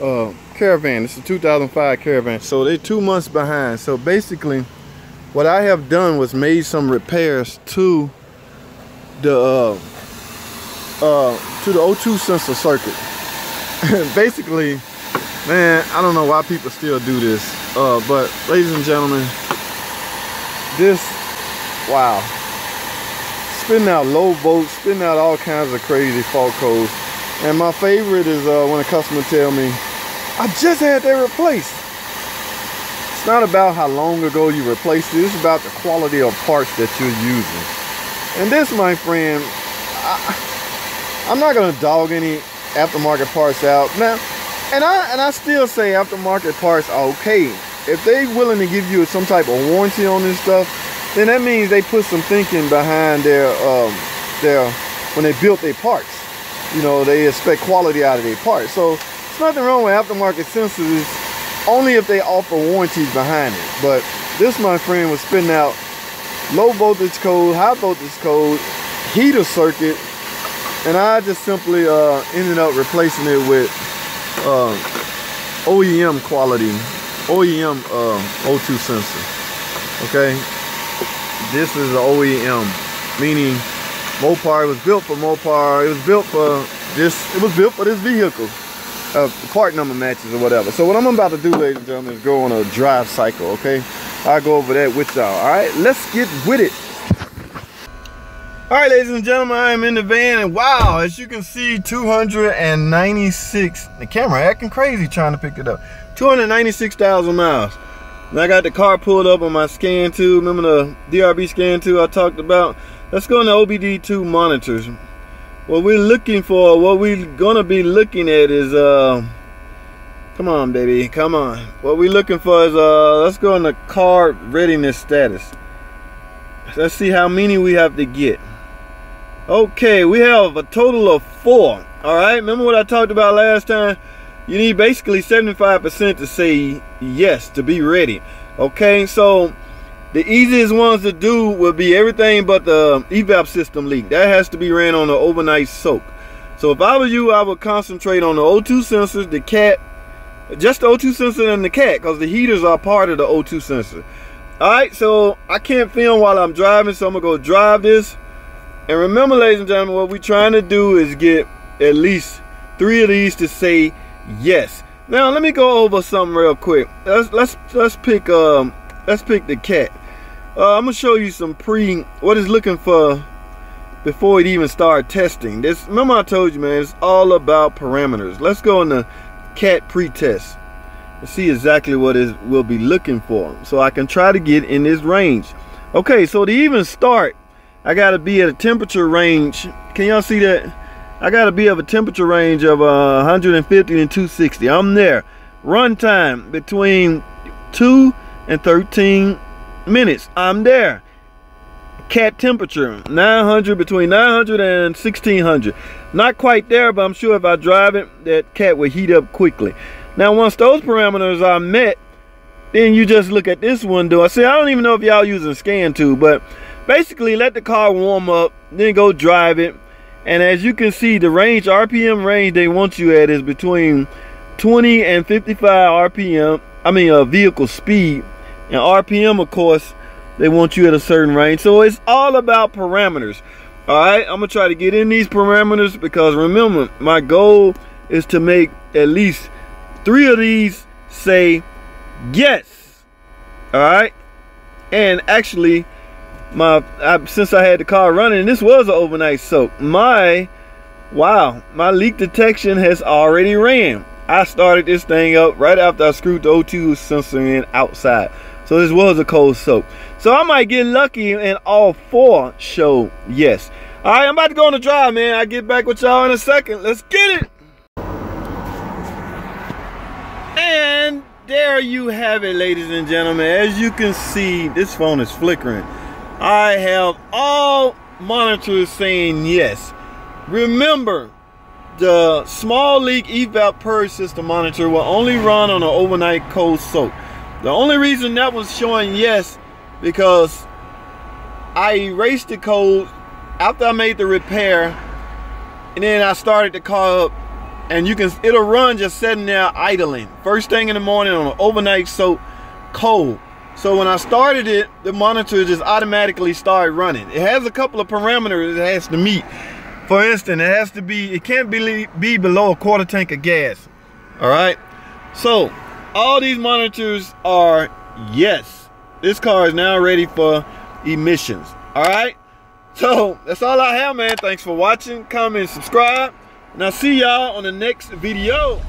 uh, Caravan. It's a 2005 Caravan. So they're two months behind. So basically, what I have done was made some repairs to the uh, uh, to the O2 sensor circuit. basically, man, I don't know why people still do this. Uh, but ladies and gentlemen, this, wow. Spitting out low volts, spitting out all kinds of crazy fault codes. And my favorite is uh, when a customer tell me, I just had that replaced. It's not about how long ago you replaced it, it's about the quality of parts that you're using. And this, my friend, I, I'm not gonna dog any aftermarket parts out. Now, and I and I still say aftermarket parts are okay. If they willing to give you some type of warranty on this stuff, then that means they put some thinking behind their um, their when they built their parts. You know, they expect quality out of their parts. So nothing wrong with aftermarket sensors only if they offer warranties behind it. But this, my friend, was spitting out low voltage code, high voltage code, heater circuit, and I just simply uh, ended up replacing it with uh, OEM quality, OEM uh, O2 sensor. Okay, this is the OEM, meaning Mopar was built for Mopar. It was built for this. It was built for this vehicle. Uh, part number matches or whatever. So what I'm about to do, ladies and gentlemen, is go on a drive cycle. Okay, I'll go over that with y'all. All right, let's get with it. All right, ladies and gentlemen, I am in the van, and wow, as you can see, 296. The camera acting crazy trying to pick it up. 296,000 miles. And I got the car pulled up on my scan too. Remember the DRB scan too I talked about? Let's go into OBD2 monitors. What we're looking for, what we're gonna be looking at is, uh, come on, baby, come on. What we're looking for is, uh, let's go into CARB readiness status. Let's see how many we have to get. Okay, we have a total of four. All right, remember what I talked about last time? You need basically 75% to say yes, to be ready. Okay, so the easiest ones to do will be everything but the evap system leak. That has to be ran on an overnight soak. So if I were you, I would concentrate on the O2 sensors, the cat, just the O2 sensor and the cat, because the heaters are part of the O2 sensor. All right, so I can't film while I'm driving, so I'm gonna go drive this. And remember, ladies and gentlemen, what we're trying to do is get at least three of these to say yes. Now let me go over something real quick. Let's let's let's pick um let's pick the cat. Uh, I'm gonna show you some pre what it's looking for before it even start testing. This remember I told you man, it's all about parameters. Let's go in the cat pre-test and see exactly what it will be looking for so I can try to get in this range. Okay, so to even start, I gotta be at a temperature range. Can y'all see that? I gotta be of a temperature range of uh, 150 and 260. I'm there. Run time between 2 and 13 minutes. I'm there. Cat temperature 900 between 900 and 1600. Not quite there, but I'm sure if I drive it, that cat will heat up quickly. Now, once those parameters are met, then you just look at this window. I see, I don't even know if y'all using scan to, but basically let the car warm up then go drive it and as you can see the range rpm range they want you at is between 20 and 55 rpm i mean a uh, vehicle speed and rpm of course they want you at a certain range so it's all about parameters all right i'm gonna try to get in these parameters because remember my goal is to make at least three of these say yes all right and actually my I, since I had the car running, this was an overnight soak. My wow, my leak detection has already ran. I started this thing up right after I screwed the O2 sensor in outside. So this was a cold soak. So I might get lucky and all four show yes. All right, I'm about to go on the drive, man. I'll get back with y'all in a second. Let's get it. And there you have it, ladies and gentlemen. As you can see, this phone is flickering. I have all monitors saying yes. Remember, the small leak evap purge system monitor will only run on an overnight cold soak. The only reason that was showing yes because I erased the code after I made the repair and then I started the car up and you can it'll run just sitting there idling. First thing in the morning on an overnight soak cold. So when I started it the monitor just automatically started running. It has a couple of parameters it has to meet. For instance it has to be it can't be be below a quarter tank of gas. All right? So all these monitors are yes this car is now ready for emissions all right so that's all I have man thanks for watching comment subscribe and I'll see y'all on the next video.